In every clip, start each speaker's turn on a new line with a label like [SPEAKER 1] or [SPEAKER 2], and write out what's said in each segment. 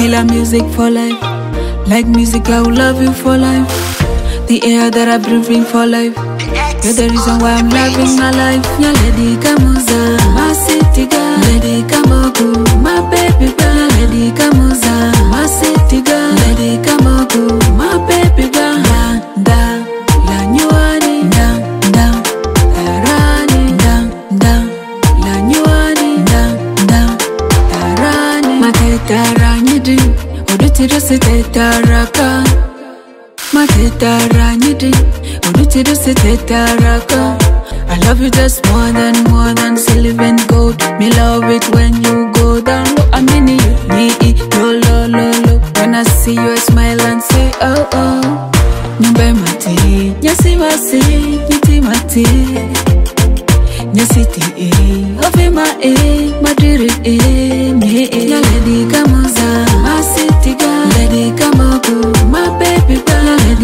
[SPEAKER 1] Skillah music for life. Like music, I will love you for life. The air that I breathe in for life. You're the reason why I'm loving my life. Yeah, lady I love you just more than, more than silver and gold. Me love it when you go down low. I mean you, me, lo, lo, lo, lo. When I see you, I smile and say, oh, oh. Nyumba mati, nyasi masi, nyiti mati. Nyasiti, eh, ofima, eh, madiri, eh, me, eh. Ya lady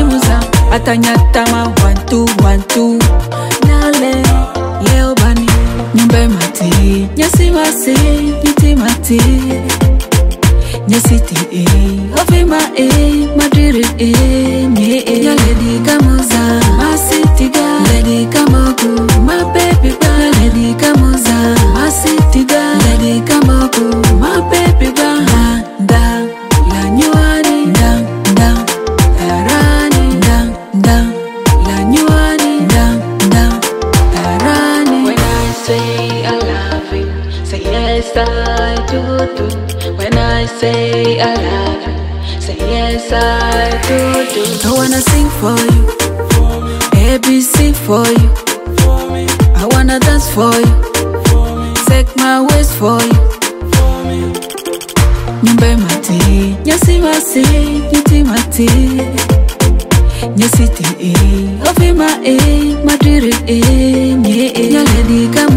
[SPEAKER 1] imuza atanyatama wantu wantu. Nale yeobani nyumbe mati. Nyesi masi niti mati. Nyesi ti e, ofima e madiri e. e. Nyaledi kamuza.
[SPEAKER 2] Yes I do do. When I say I love you, say yes I do do.
[SPEAKER 1] I wanna sing for you, ABC for you. I wanna dance for you, take my waist for you. Nyumba mati, nyasi masi, nyiti mati. Nyasiti ofi ofima i, madiri i, nye eh. Nyaledi kamu